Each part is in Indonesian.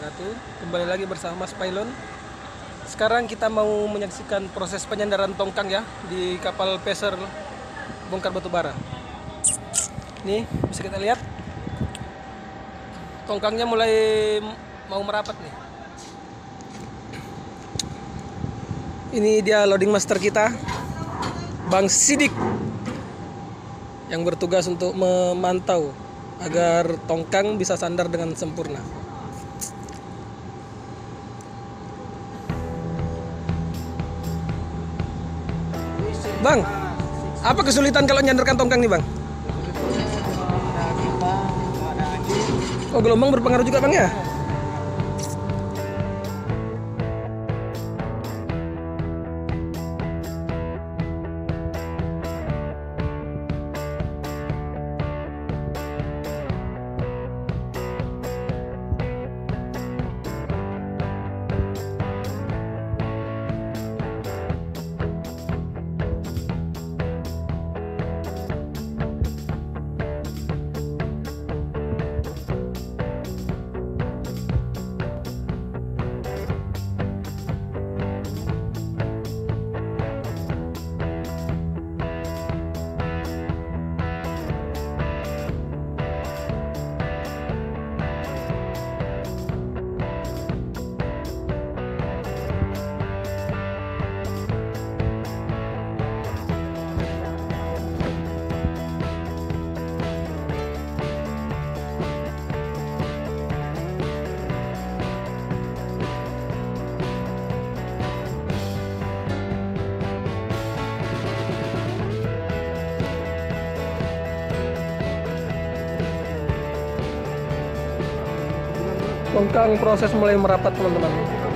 Kembali lagi bersama Mas Pailon. Sekarang kita mau menyaksikan proses penyandaran tongkang ya di kapal peser bongkar batu bara. Nih bisa kita lihat tongkangnya mulai mau merapat nih. Ini dia loading master kita, Bang Sidik, yang bertugas untuk memantau agar tongkang bisa sandar dengan sempurna. Bang, apa kesulitan kalau nyandarkan tongkang nih bang? Oh gelombang berpengaruh juga bang ya? Tongkang proses mulai merapat teman-teman.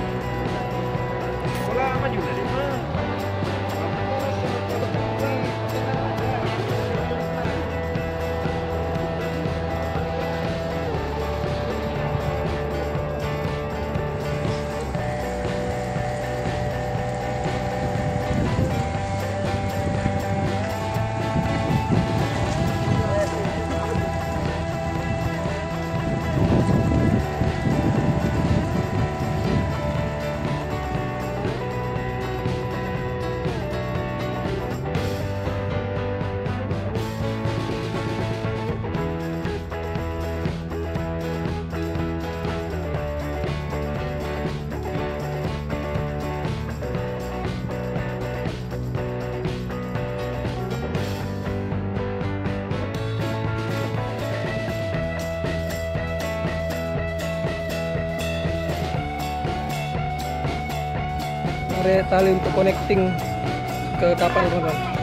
Tali untuk connecting ke kapal teman-teman.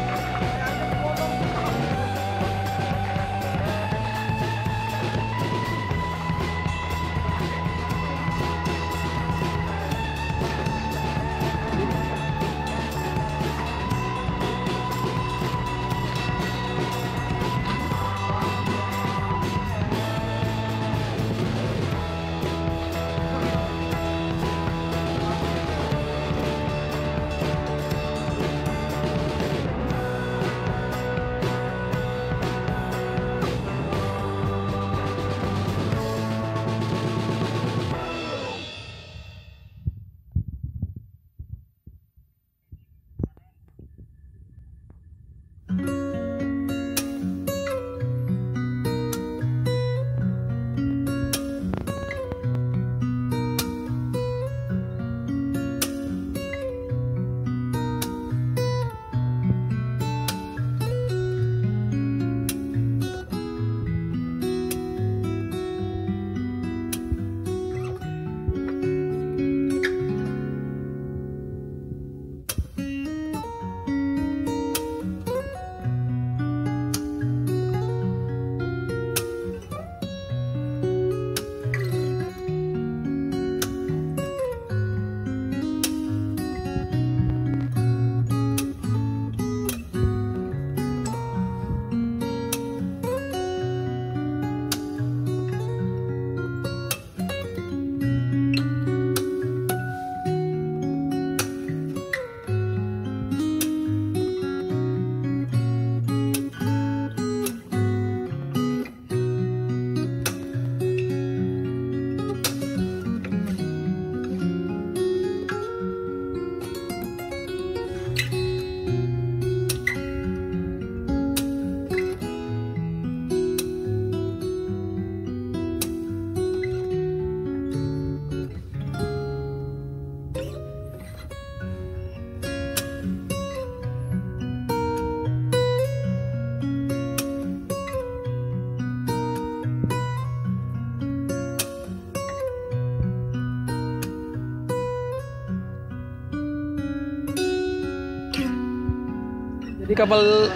Di kapal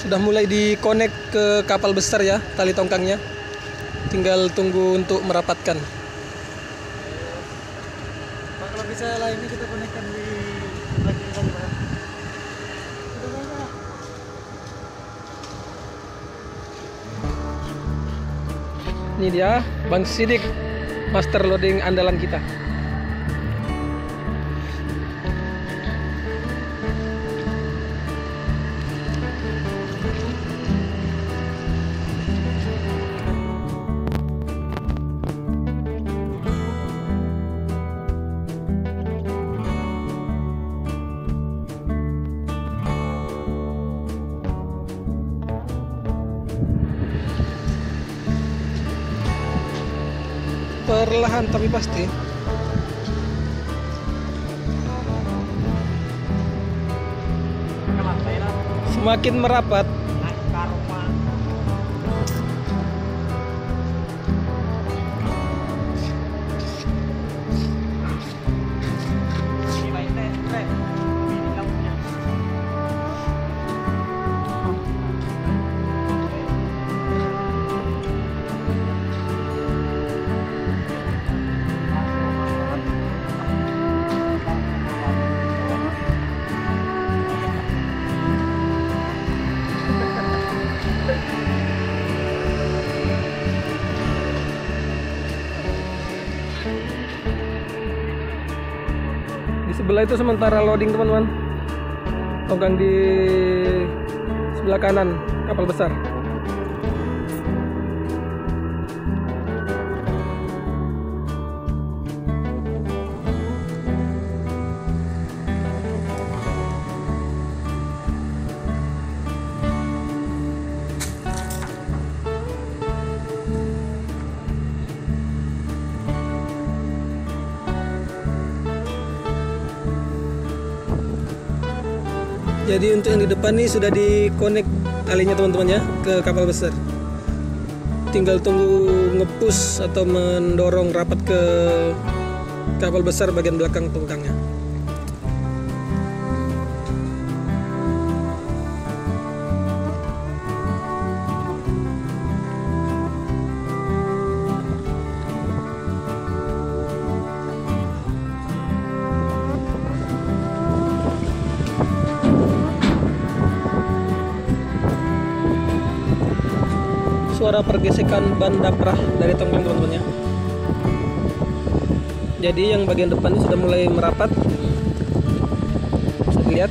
sudah mulai di-connect ke kapal besar ya, tali tongkangnya. Tinggal tunggu untuk merapatkan. Pak, kalau bisa lainnya kita konekkan di lagi Pak. Ini dia Bang Sidik, master loading andalan kita. Perlahan tapi pasti. Semakin merapat, sebelah itu sementara loading teman-teman. Tongkang di sebelah kanan kapal besar. Jadi untuk yang di depan nih sudah di connect talinya teman-teman ya ke kapal besar. Tinggal tunggu ngepus atau mendorong rapat ke kapal besar bagian belakang tongkangnya. Suara pergesekan ban daprah dari tongkang teman-teman ya. Jadi yang bagian depan sudah mulai merapat. Bisa dilihat.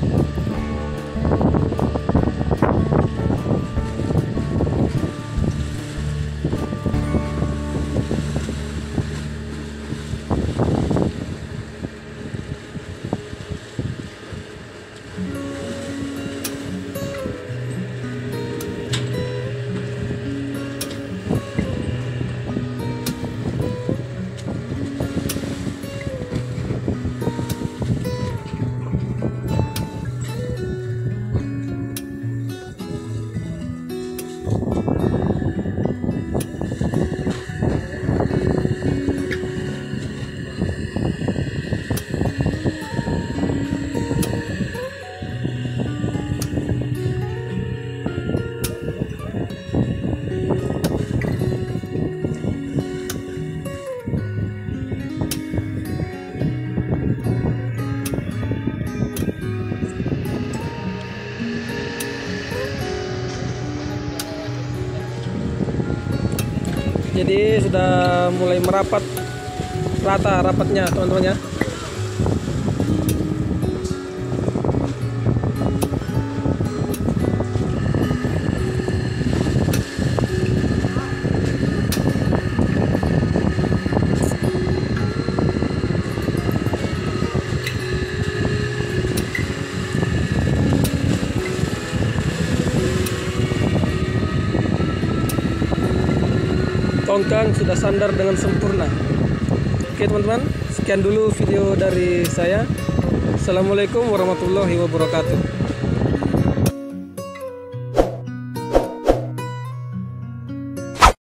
Jadi sudah mulai merapat rata rapatnya teman-teman ya. Tongkang sudah sandar dengan sempurna. Oke teman-teman, sekian dulu video dari saya. Assalamualaikum warahmatullahi wabarakatuh.